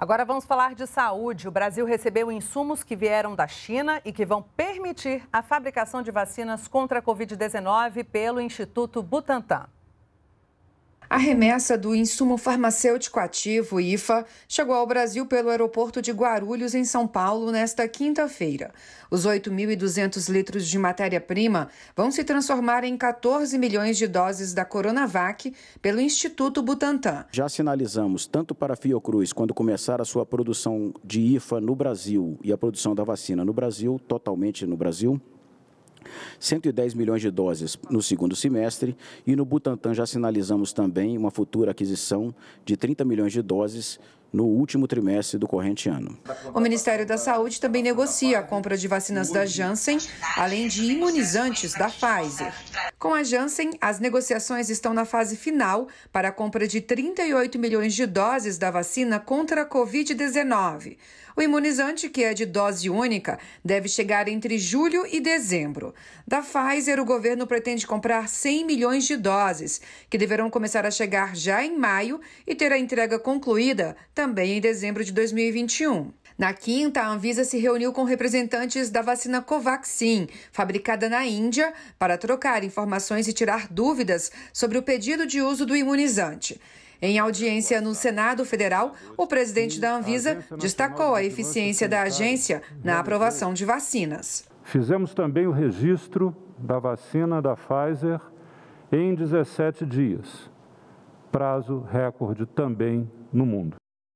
Agora vamos falar de saúde. O Brasil recebeu insumos que vieram da China e que vão permitir a fabricação de vacinas contra a Covid-19 pelo Instituto Butantan. A remessa do insumo farmacêutico ativo, IFA, chegou ao Brasil pelo aeroporto de Guarulhos, em São Paulo, nesta quinta-feira. Os 8.200 litros de matéria-prima vão se transformar em 14 milhões de doses da Coronavac pelo Instituto Butantan. Já sinalizamos, tanto para a Fiocruz, quando começar a sua produção de IFA no Brasil e a produção da vacina no Brasil, totalmente no Brasil, 110 milhões de doses no segundo semestre e no Butantan já sinalizamos também uma futura aquisição de 30 milhões de doses no último trimestre do corrente ano. O Ministério da Saúde também negocia a compra de vacinas da Janssen, além de imunizantes da Pfizer. Com a Janssen, as negociações estão na fase final para a compra de 38 milhões de doses da vacina contra a Covid-19. O imunizante, que é de dose única, deve chegar entre julho e dezembro. Da Pfizer, o governo pretende comprar 100 milhões de doses, que deverão começar a chegar já em maio e ter a entrega concluída também em dezembro de 2021. Na quinta, a Anvisa se reuniu com representantes da vacina Covaxin, fabricada na Índia, para trocar informações e tirar dúvidas sobre o pedido de uso do imunizante. Em audiência no Senado Federal, o presidente da Anvisa destacou a eficiência da agência na aprovação de vacinas. Fizemos também o registro da vacina da Pfizer em 17 dias, prazo recorde também no mundo.